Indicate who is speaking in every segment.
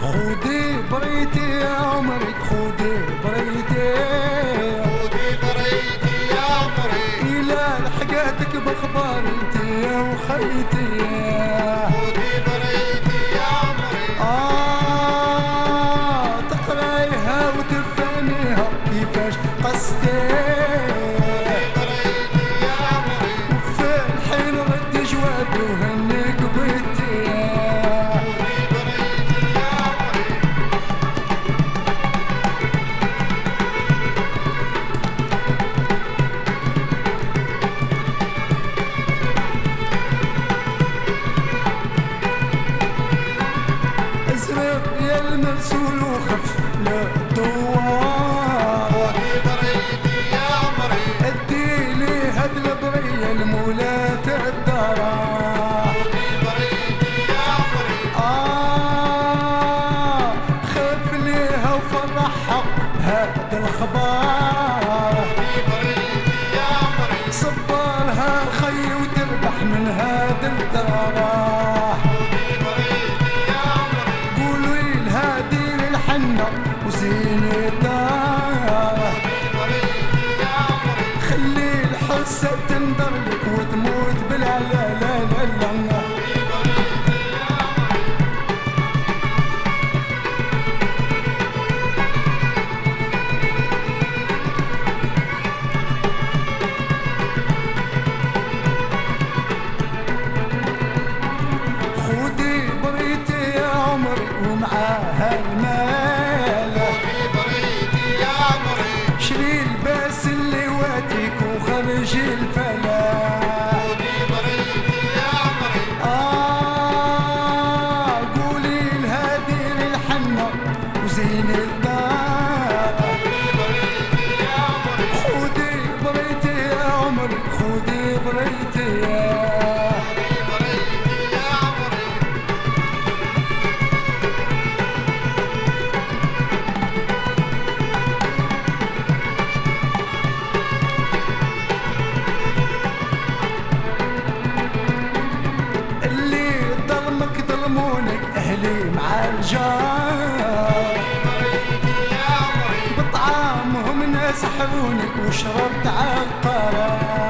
Speaker 1: خودی بریتی عمرك خودی المنسول وخف لا losing it. آه، زين سحبوني وشربت عالقرار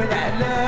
Speaker 1: Open that love.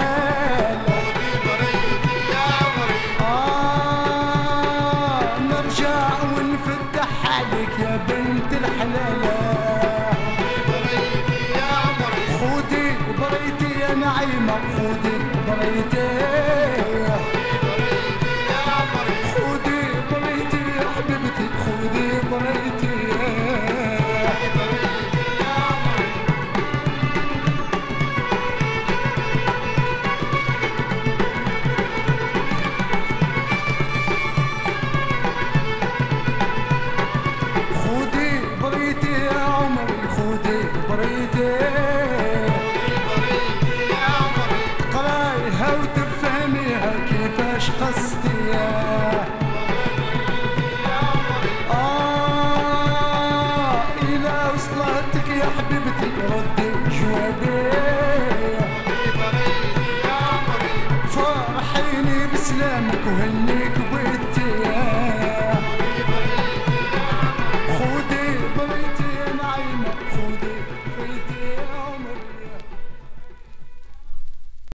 Speaker 1: إلى وصلتك يا حبيبتي ردي جوابي